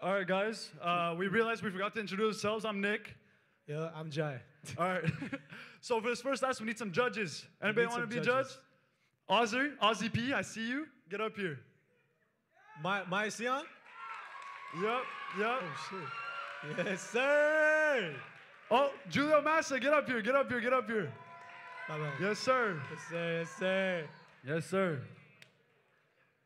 All right, guys. Uh, we realized we forgot to introduce ourselves. I'm Nick. Yeah, I'm Jai. All right. so for this first test, we need some judges. Anybody want to be judges. a judge? Ozzy, Ozzy P, I see you. Get up here. My my Sion? Yep, yep. Oh shit. Yes, sir. Oh, Julio Massa, get up here, get up here, get up here. Bad. Yes, sir. Yes, sir. Yes, sir. Yes, sir.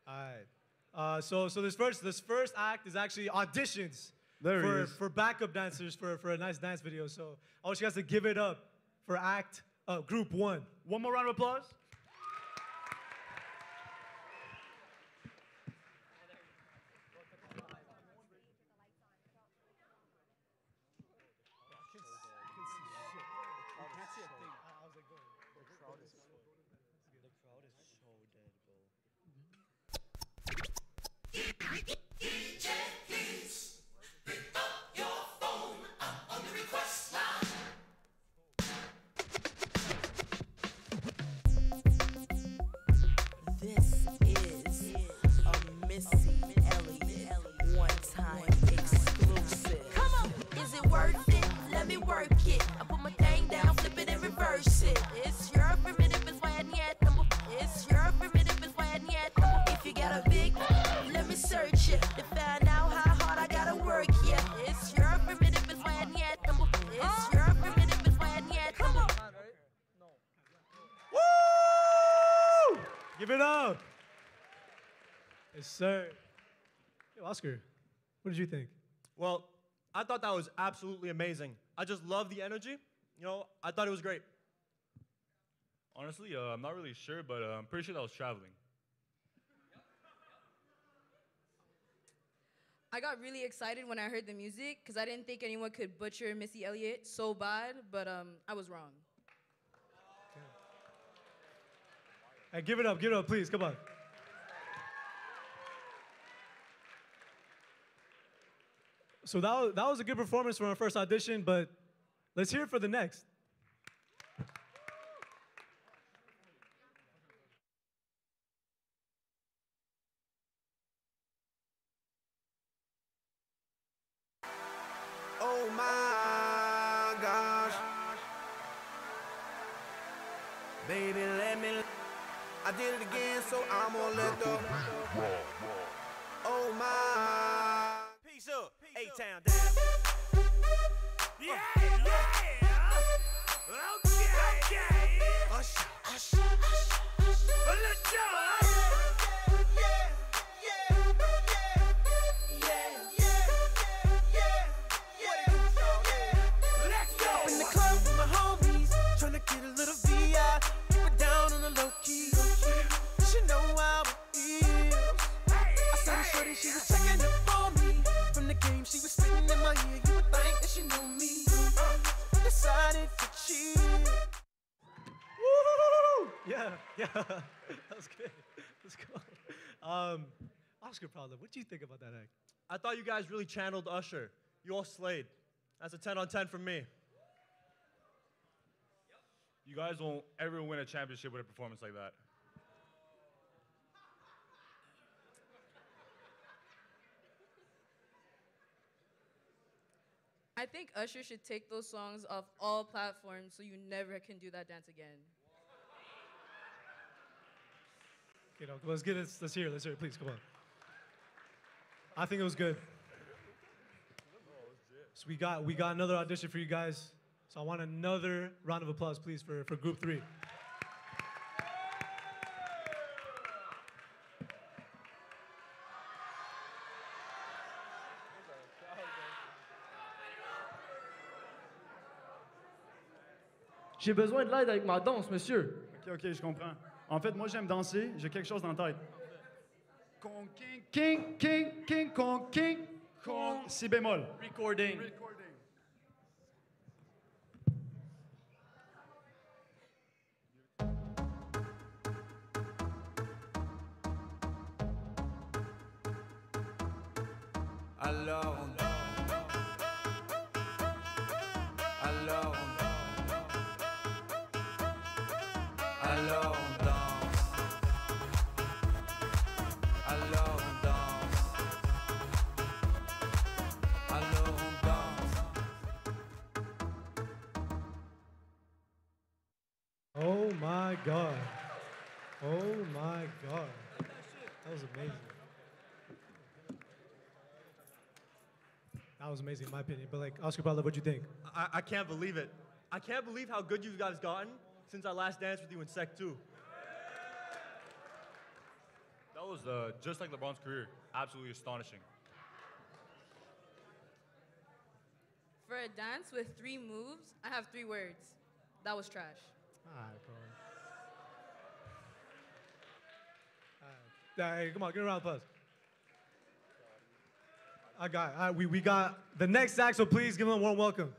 All right. Uh, so so this first this first act is actually auditions There for is. for backup dancers for for a nice dance video. So I want you guys to give it up for act uh, group one. One more round of applause. Give it up. Yes, sir. Yo, Oscar, what did you think? Well, I thought that was absolutely amazing. I just love the energy. You know, I thought it was great. Honestly, uh, I'm not really sure, but uh, I'm pretty sure that was traveling. I got really excited when I heard the music because I didn't think anyone could butcher Missy Elliott so bad, but um, I was wrong. Hey, give it up, give it up, please. Come on. So that was, that was a good performance from our first audition, but let's hear it for the next. Oh my gosh. Baby, let me. I did it again, so I'm gonna let the. Oh my. Peace up, A Town down. Yeah, yeah. Okay, okay. Hush, hush, hush. Let's go. Spitting in my ear. You would think that she knew me. Uh, decided to cheat. Woo! Yeah, yeah. that was good. Let's go. Um, Oscar Prowler, what do you think about that act? I thought you guys really channeled Usher. You all slayed. That's a 10 on 10 from me. You guys won't ever win a championship with a performance like that. I think Usher should take those songs off all platforms so you never can do that dance again. Okay, no, let's get it. Let's hear it. Let's hear it, please. Come on. I think it was good. So we got we got another audition for you guys. So I want another round of applause, please, for, for group three. J'ai besoin de l'aide avec ma danse, monsieur. Ok, ok, je comprends. En fait, moi, j'aime danser. J'ai quelque chose dans la tête. Con, king, king, king, king, con, king, con, si bémol. Recording. Alors on Oh my God. Oh my God. That was amazing. That was amazing in my opinion. But like Oscar Butler, what'd you think? I, I can't believe it. I can't believe how good you guys gotten since I last danced with you in Sec 2. That was uh, just like LeBron's career. Absolutely astonishing. For a dance with three moves, I have three words. That was trash. Alright, bro. Alright. Hey, come on, give a round of applause. I got, all right, we, we got the next act, so please give them a warm welcome.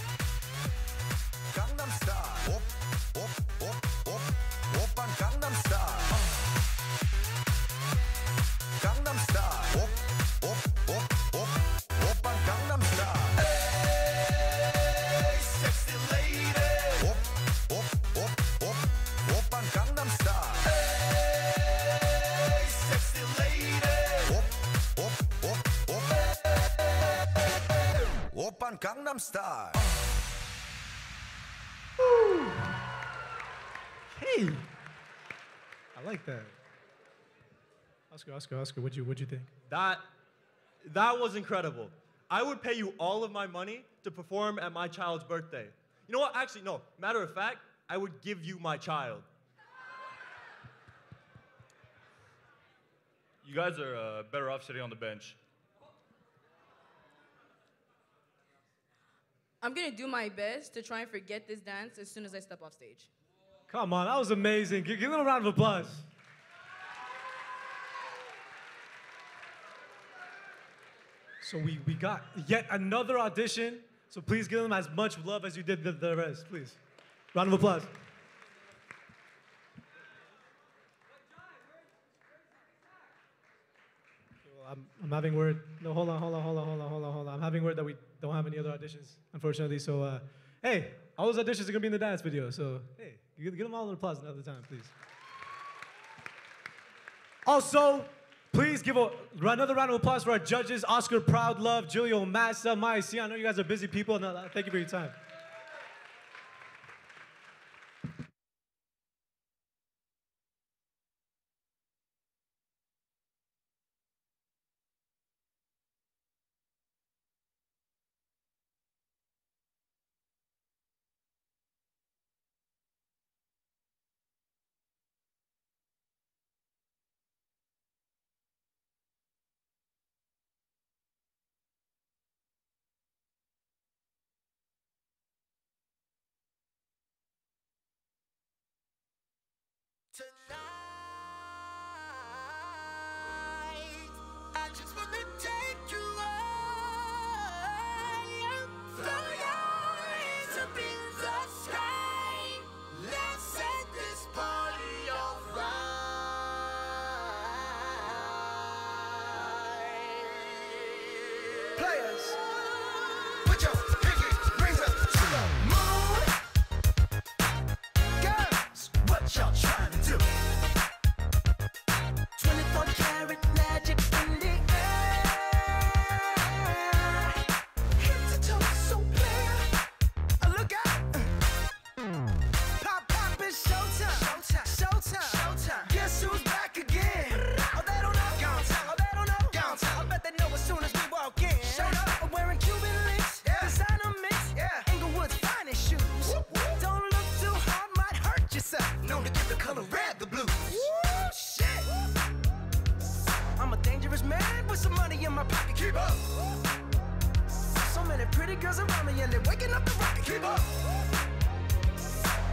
Gangnam Style. Hey, I like that. Oscar, Oscar, Oscar, what'd you, what'd you think? That, that was incredible. I would pay you all of my money to perform at my child's birthday. You know what? Actually, no. Matter of fact, I would give you my child. You guys are uh, better off sitting on the bench. I'm gonna do my best to try and forget this dance as soon as I step off stage. Come on, that was amazing. Give, give them a round of applause. So we, we got yet another audition. So please give them as much love as you did the, the rest, please. Round of applause. Well, I'm, having word. No, hold on, hold on, hold on, hold on, hold on, hold on. I'm having word that we don't have any other auditions, unfortunately. So, uh, hey, all those auditions are gonna be in the dance video. So, hey, give, them all an applause another time, please. Also, please give a, another round of applause for our judges: Oscar Proud Love, Julio Massa, Maya C. I know you guys are busy people. No, no, thank you for your time. Tonight, money in my pocket. Keep up. So many pretty girls around me and they're waking up the rocket. Keep up.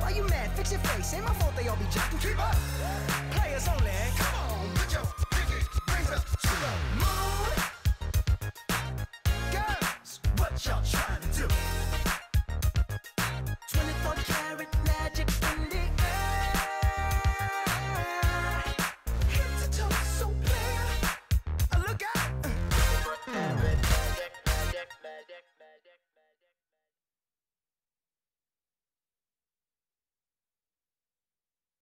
Why you mad? Fix your face. Ain't my fault they all be jacking. Keep up. Players only. Come on, put your pinky rings up to the moon.